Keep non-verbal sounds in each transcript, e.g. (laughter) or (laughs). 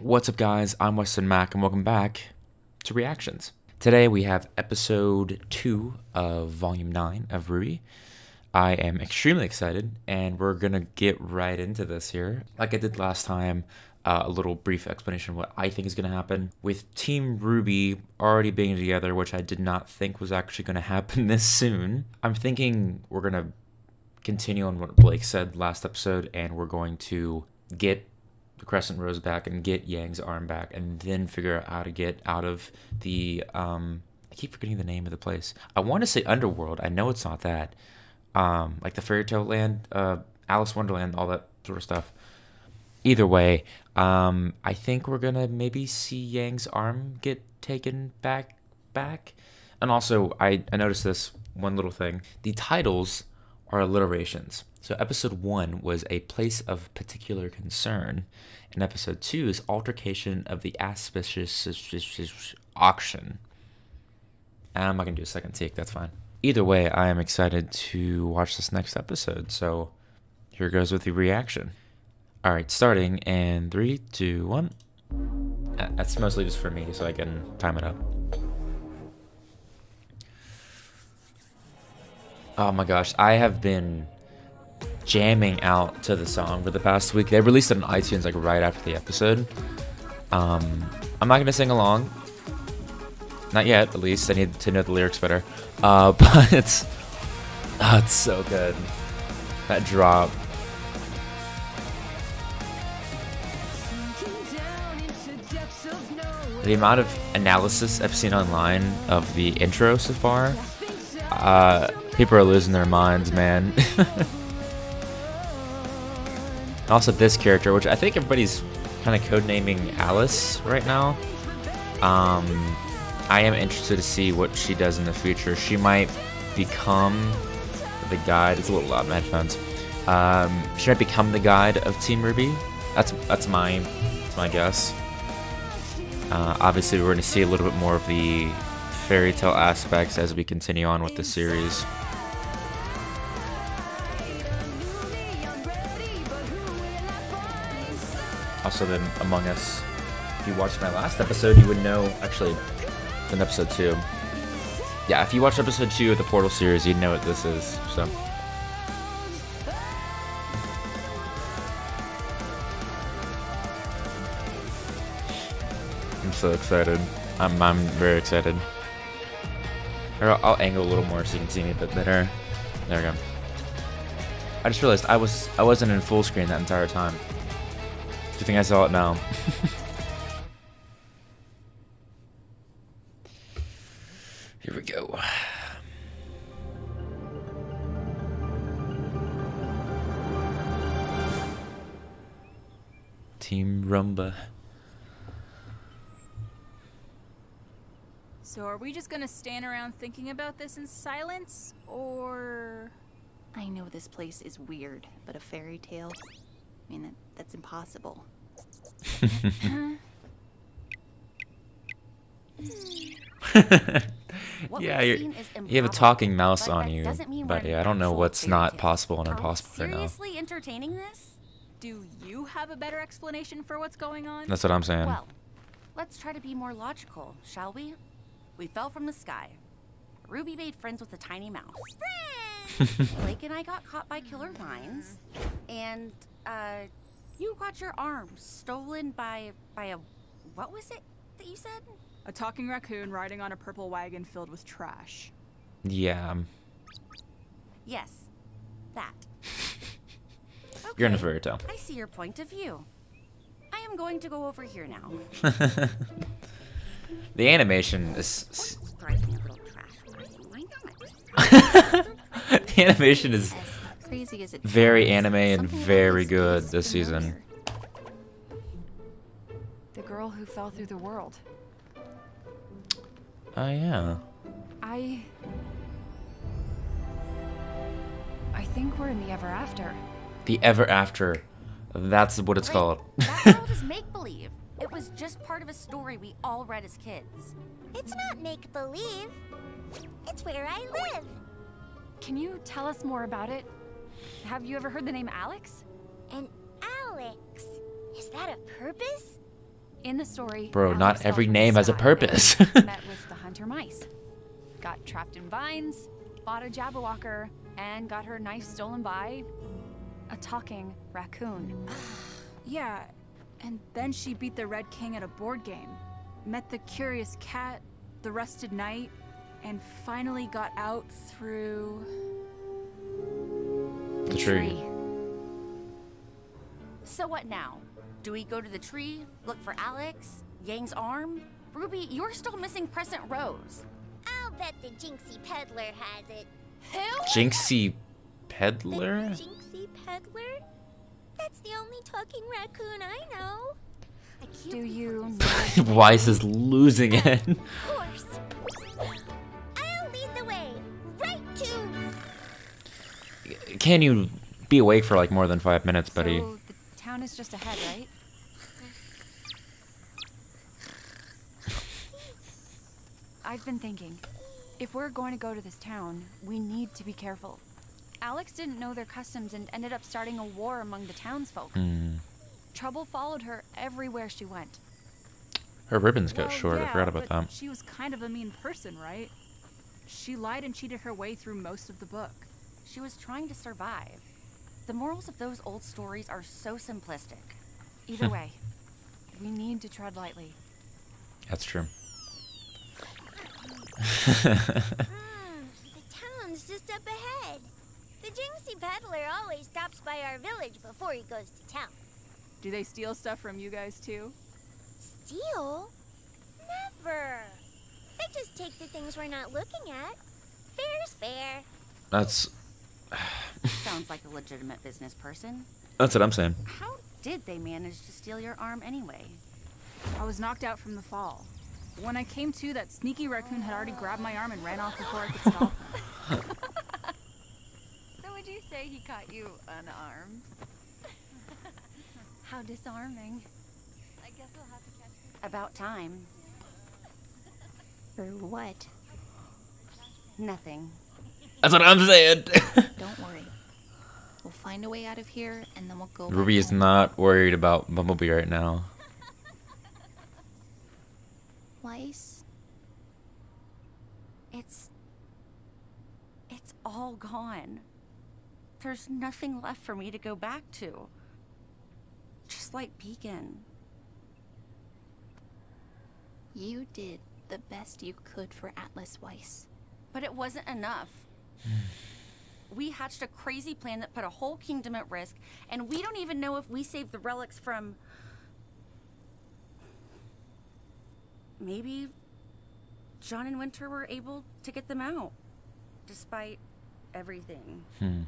What's up, guys? I'm Weston Mack, and welcome back to Reactions. Today we have episode 2 of volume 9 of RWBY. I am extremely excited, and we're gonna get right into this here. Like I did last time, uh, a little brief explanation of what I think is gonna happen. With Team RWBY already being together, which I did not think was actually gonna (laughs) happen this soon, I'm thinking we're gonna continue on what Blake said last episode, and we're going to get the Crescent Rose back and get Yang's arm back, and then figure out how to get out of the. Um, I keep forgetting the name of the place. I want to say Underworld. I know it's not that. Um, like the Fairy Tale Land, uh, Alice Wonderland, all that sort of stuff. Either way, um, I think we're gonna maybe see Yang's arm get taken back, back, and also I I noticed this one little thing. The titles are alliterations. So episode one was a place of particular concern, and episode two is altercation of the auspicious auction. I'm not gonna do a second take. That's fine. Either way, I am excited to watch this next episode. So here goes with the reaction. All right, starting in three, two, one. Uh, That's mostly just for me, so I can time it up. Oh my gosh, I have been jamming out to the song for the past week. They released it on iTunes like right after the episode. Um, I'm not gonna sing along, not yet. At least I need to know the lyrics better. Uh, (laughs) but it's oh, it's so good. That drop. The amount of analysis I've seen online of the intro so far, uh, people are losing their minds, man. (laughs) also, this character, which I think everybody's kind of codenaming Alice right now. Um, I am interested to see what she does in the future. She might become the guide. It's a little loud my headphones. Um, she might become the guide of Team RWBY. That's that's my that's my guess. Uh, obviously, we're going to see a little bit more of the fairy tale aspects as we continue on with the series. Also, then Among Us. If you watched my last episode, you would know. Actually, in episode two. Yeah, if you watched episode two of the Portal series, you'd know what this is. So. I'm so excited. I'm I'm very excited. I'll, I'll angle a little more so you can see me a bit better. There we go. I just realized I was I wasn't in full screen that entire time. Do you think I saw it now? (laughs) Here we go. Team Rumba. So are we just gonna stand around thinking about this in silence, or... I know this place is weird, but a fairy tale? I mean, that, that's impossible. (laughs) Yeah, you have a talking mouse on you, doesn't buddy. I don't know what's not possible and impossible right now. seriously entertaining this? Do you have a better explanation for what's going on? That's what I'm saying. Well, let's try to be more logical, shall we? We fell from the sky. Ruby made friends with a tiny mouse. (laughs) Blake and I got caught by killer vines, and uh, you got your arm stolen by by a what was it that you said? A talking raccoon riding on a purple wagon filled with trash. yeah, um, Yes, that. (laughs) you're in a Okay, fairy tale. I see your point of view. I am going to go over here now. (laughs) The animation is s- Thriving a little trash wagon, why not? the animation is As crazy as it Very sounds, anime and something about very good feels this season. familiar. The girl who fell through the world. oh yeah. I. I think we're in the ever after. The ever after. That's what it's Wait, called. that (laughs) world is make believe. It was just part of a story we all read as kids. It's not make believe. It's where I live. Can you tell us more about it? Have you ever heard the name Alyx? And Alyx. Is that a purpose? In the story, Bro, Alyx not every name has a purpose. (laughs) met with the hunter mice. Got trapped in vines, bought a Jabberwalker, and got her knife stolen by a talking raccoon. (sighs) Yeah, and then she beat the Red King at a board game, met the curious cat, the rusted knight, and finally got out through. The tree. So what now? Do we go to the tree, look for Alyx, Yang's arm? Ruby, you're still missing Crescent Rose. I'll bet the Jinxie Peddler has it. Who? Jinxie The Peddler? Jinxie Peddler? That's the only talking raccoon I know. I can't Do you what know? Weiss (laughs) is losing it. Of course. I'll lead the way. Right to. Can you be awake for like more than five minutes, buddy? So the town is just ahead, right? (laughs) I've been thinking, if we're going to go to this town, we need to be careful. Alyx didn't know their customs and ended up starting a war among the townsfolk. Hmm. Trouble followed her everywhere she went. Her ribbons got Well, short. I forgot about but that. She was kind of a mean person, right? She lied and cheated her way through most of the book. She was trying to survive. The morals of those old stories are so simplistic. Either way, we need to tread lightly. That's true. Hmm, (laughs) the town's just up ahead. The Jinxie Peddler always stops by our village before he goes to town. Do they steal stuff from you guys too? Steal? Never. They just take the things we're not looking at. Fair's fair. That's Sounds like a legitimate business person. that's what I'm saying. How did they manage to steal your arm anyway? I was knocked out from the fall. When I came to, that sneaky raccoon had already grabbed my arm and ran off before I could stop him. (laughs) So would you say he caught you unarmed? (laughs) How disarming. I guess we'll have to catch this. About time. (laughs) For what? Nothing. That's what I'm saying. Don't worry. (laughs) We'll find a way out of here, and then we'll go. Ruby is home. not worried about Bumblebee right now. Weiss. It's. It's all gone. There's nothing left for me to go back to. Just like Beacon. You did the best you could for Atlas Weiss. But it wasn't enough. We hatched a crazy plan that put a whole kingdom at risk, and we don't even know if we saved the relics from. Maybe Jaune and Winter were able to get them out. Despite everything. Hmm.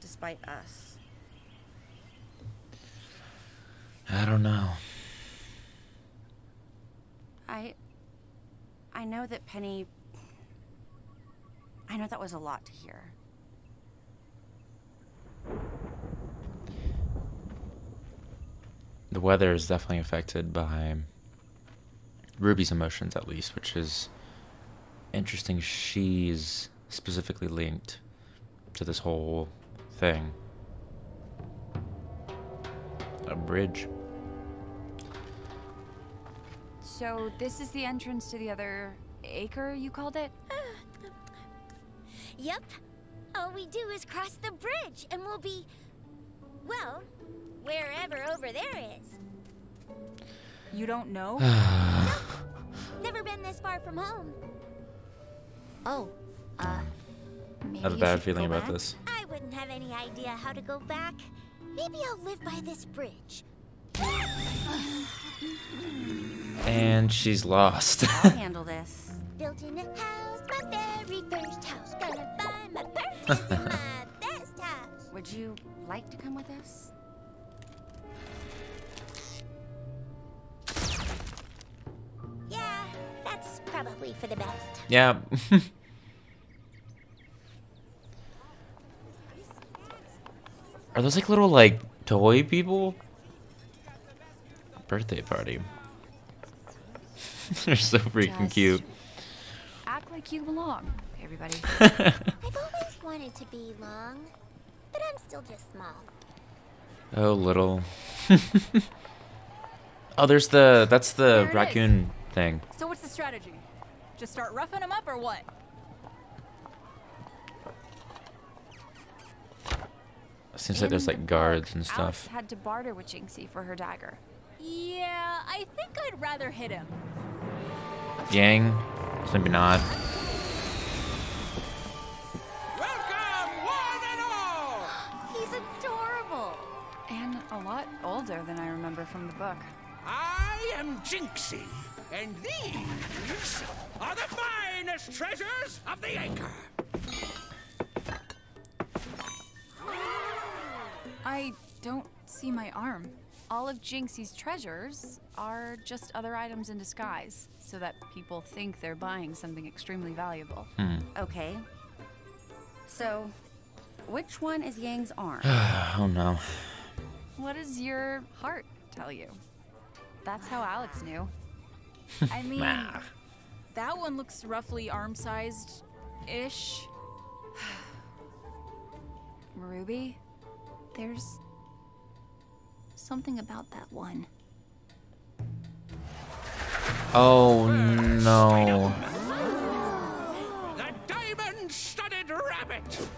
Despite us. I don't know. I. I know that Penny. I know that was a lot to hear. The weather is definitely affected by Ruby's emotions, at least, which is interesting. She's specifically linked to this whole thing. A bridge. So this is the entrance to the other acre, you called it? Yep. All we do is cross the bridge and we'll be. Well, wherever over there is. You don't know? (sighs) Never been this far from home. Oh, uh, maybe I have a bad feeling about back? this. I wouldn't have any idea how to go back. Maybe I'll live by this bridge. And she's lost. I'll handle this. Built in a very first house. Gonna find my (laughs) purpose in my best house. Would you like to come with us? Yeah, that's probably for the best. yeah. (laughs) Are those like little like toy people? Birthday party. (laughs) They're so freaking Just- cute. Act like you belong, everybody. (laughs) I've always wanted to be long, but I'm still just small. oh, little. (laughs) Oh, there's the that's the There it is. raccoon thing. So what's the strategy? Just start roughing him up or what? Seems like there's like the guards book, and Alyx stuff. had to barter with Jinxie for her dagger. Yeah, I think I'd rather hit him. Yang, maybe not. From the book. I am Jinxie, and these are the finest treasures of the Acre. I don't see my arm. All of Jinxie's treasures are just other items in disguise, so that people think they're buying something extremely valuable. Hmm. Okay. So, which one is Yang's arm? (sighs) oh no. What is your heart tell you? That's how Alyx knew. (laughs) I mean, Nah. that one looks roughly arm-sized ish. (sighs) Ruby? There's something about that one. Oh no. The diamond-studded rabbit.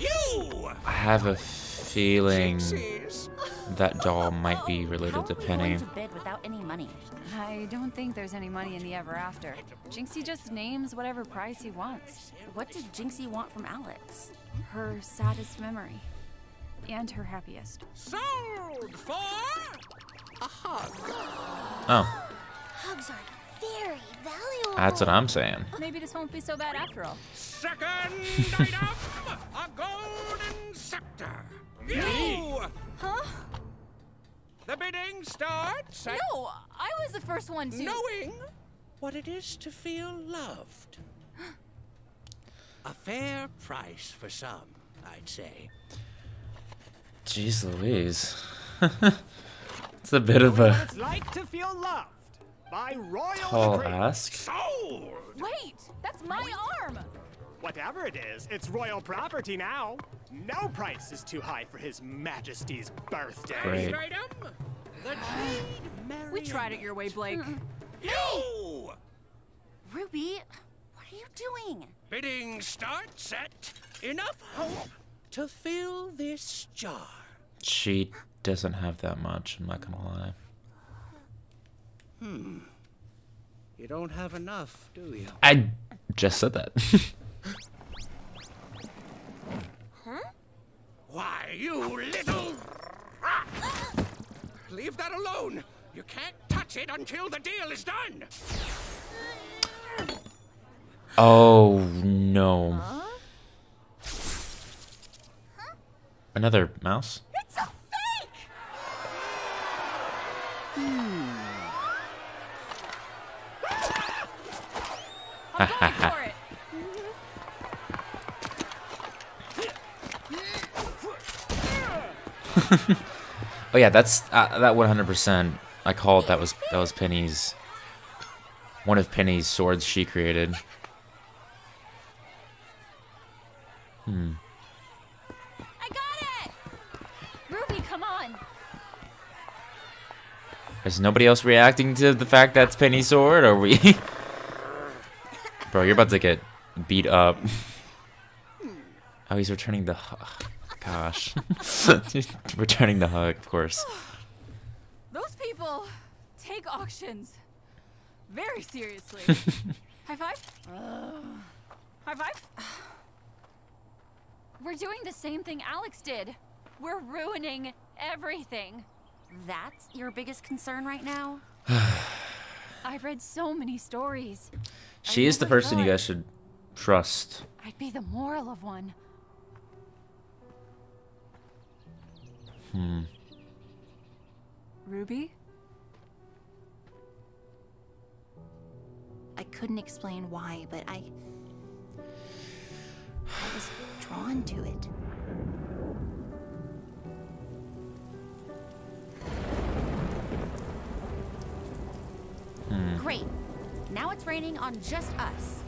You, I have a feeling Jinxies. That doll might be related to Penny. to bid without any money? I don't think there's any money in the ever after. Jinxie just names whatever price he wants. What did Jinxie want from Alyx? Her saddest memory. And her happiest. Sold for a hug. Oh, Hugs are very valuable. that's what I'm saying. Maybe this won't be so bad after all. Second (laughs) item, a golden scepter. You. Huh? The bidding starts at No, I was the first one to. knowing what it is to feel loved. A fair price for some, I'd say. Jeez Louise. (laughs) it's a bit of What a it's like to feel loved by royal tall ask. Sold. Wait, that's my arm. Whatever it is, it's royal property now. No price is too high for His Majesty's birthday. Great. The jade We tried it your way, Blake. You. Ruby, what are you doing? Bidding starts at enough hope to fill this jar. She doesn't have that much, I'm not gonna lie. Hmm. You don't have enough, do you? I just said that. (laughs) Why, you little! Leave that alone. You can't touch it until the deal is done. oh no. Huh? Another mouse? It's a fake! (laughs) I'm going for it. Oh yeah, that's uh, that 100%. I call it that was that was Penny's one of Penny's swords she created. Hmm. I got it. Ruby, come on. Is nobody else reacting to the fact that's Penny's sword? Or are we? (laughs) Bro, you're about to get beat up. Oh, he's returning the. Hu- Gosh, (laughs) returning the hug, of course. (sighs) Those people take auctions very seriously. (laughs) High five. High five. We're doing the same thing Alyx did. We're ruining everything. That's your biggest concern right now? (sighs) I've read so many stories. She is the never person you guys should trust. I'd be the moral of one. Hmm. Ruby. I couldn't explain why, but I. I was drawn to it. Great. Now it's raining on just us.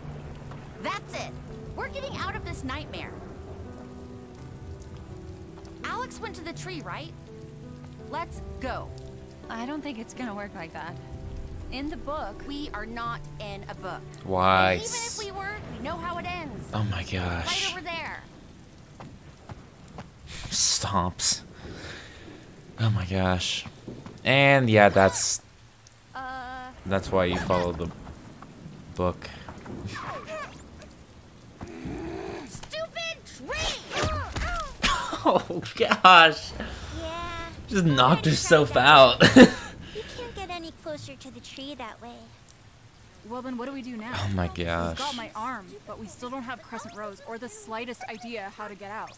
That's it. We're getting out of this nightmare. Alyx went to the tree, right? Let's go. I don't think it's gonna work like that. In the book, We are not in a book. Why? Even if we were, we know how it ends. Oh my gosh. Right gosh. over there. Stomps. Oh my gosh. And yeah, that's Uh, that's why you follow the book. Stupid tree! Oh gosh. yeah. Just knocked herself out. (laughs) You can't get any closer to the tree that way. Well, then what do we do now? oh my We've gosh. got my arm, but we still don't have Crescent Rose or the slightest idea how to get out.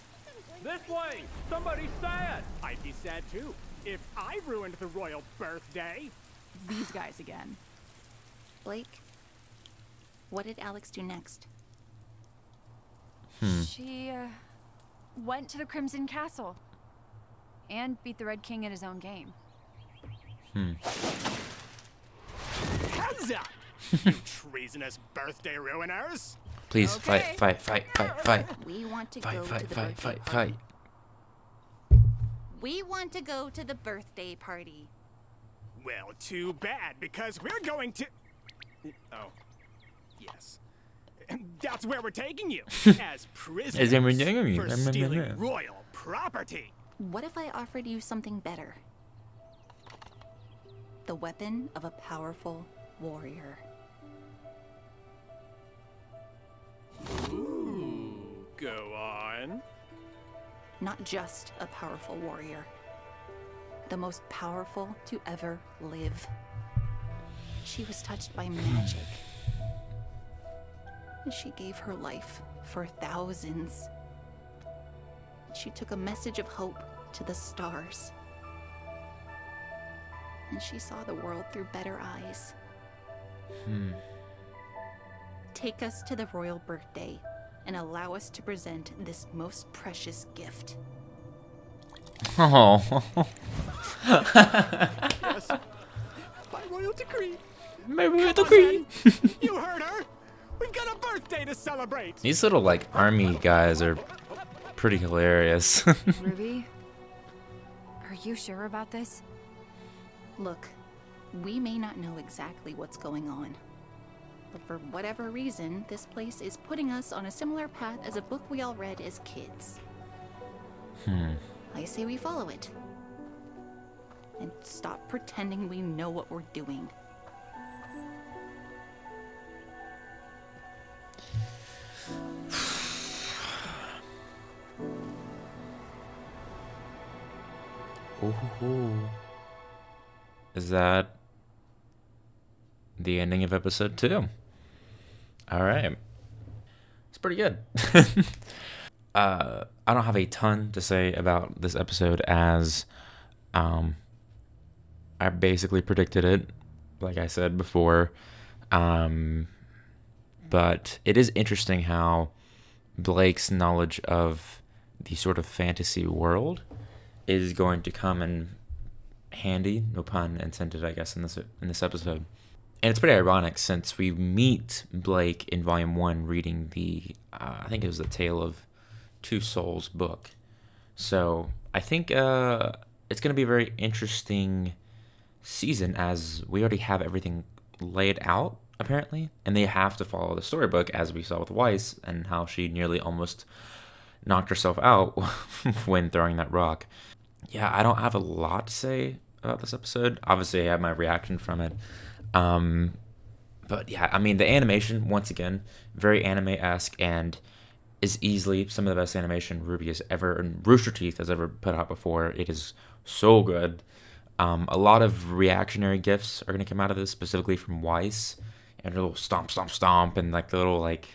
This way! Somebody's sad! I'd be sad too, if I ruined the royal birthday. These guys again. Blake, what did Alyx do next? she uh, went to the Crimson Castle and beat the Red King in his own game. Hmm. Heads (laughs) up! you treasonous birthday ruiners! Please Okay. fight, fight, fight, fight, fight. We want to Fight, go fight, to the fight, birthday fight, party. fight. we want to go to the birthday party. Well, too bad, because we're going to. Oh. Yes. That's where we're taking you. (laughs) As prisoners. As we're taking you. For stealing royal property. What if I offered you something better? The weapon of a powerful warrior. Ooh, Go on. Not just a powerful warrior, the most powerful to ever live. She was touched by magic. And She gave her life for thousands. She took a message of hope to the stars. And she saw the world through better eyes. Take us to the royal birthday and allow us to present this most precious gift. Oh. Yes. (laughs) By royal decree. Maybe we Come on, agree. then. you heard her. We've got a birthday to celebrate. These little like army guys are pretty hilarious. (laughs) Ruby, are you sure about this? Look, we may not know exactly what's going on. But for whatever reason, this place is putting us on a similar path as a book we all read as kids. hmm. I say we follow it. And stop pretending we know what we're doing. Ooh. Is that the ending of episode two? All right. It's pretty good. (laughs) uh, I don't have a ton to say about this episode as um, I basically predicted it, like I said before. Um, but it is interesting how Blake's knowledge of the sort of fantasy world is going to come in handy, no pun intended, I guess, in this in this episode. And it's pretty ironic since we meet Blake in Volume One reading the, uh, I think it was the Tale of Two Souls book. So I think uh, it's going to be a very interesting season as we already have everything laid out apparently, and they have to follow the storybook as we saw with Weiss and how she nearly almost knocked herself out (laughs) when throwing that rock. Yeah, I don't have a lot to say about this episode. Obviously, I have my reaction from it. Um, but yeah, I mean, the animation, once again, very anime esque and is easily some of the best animation RWBY has ever, and Rooster Teeth has ever put out before. It is so good. Um, a lot of reactionary gifs are going to come out of this, specifically from Weiss, and her little stomp, stomp, stomp, and like the little like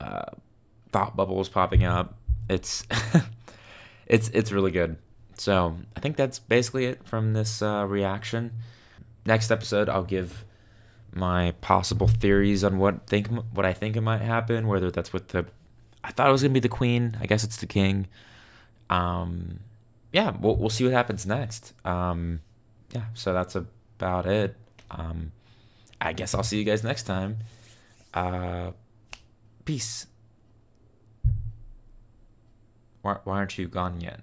uh, thought bubbles popping up. It's (laughs) it's it's really good. So I think that's basically it from this uh, reaction. Next episode, I'll give my possible theories on what think what I think it might happen. Whether that's with the, I thought it was gonna be the queen. I guess it's the king. Um, yeah, we'll we'll see what happens next. Um, yeah, so that's about it. Um, I guess I'll see you guys next time. Uh, peace. Why, why aren't you gone yet?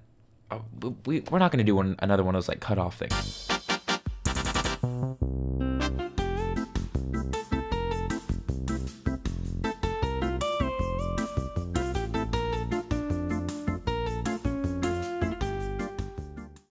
Oh, we, we're not going to do one, another one of those like cut off things.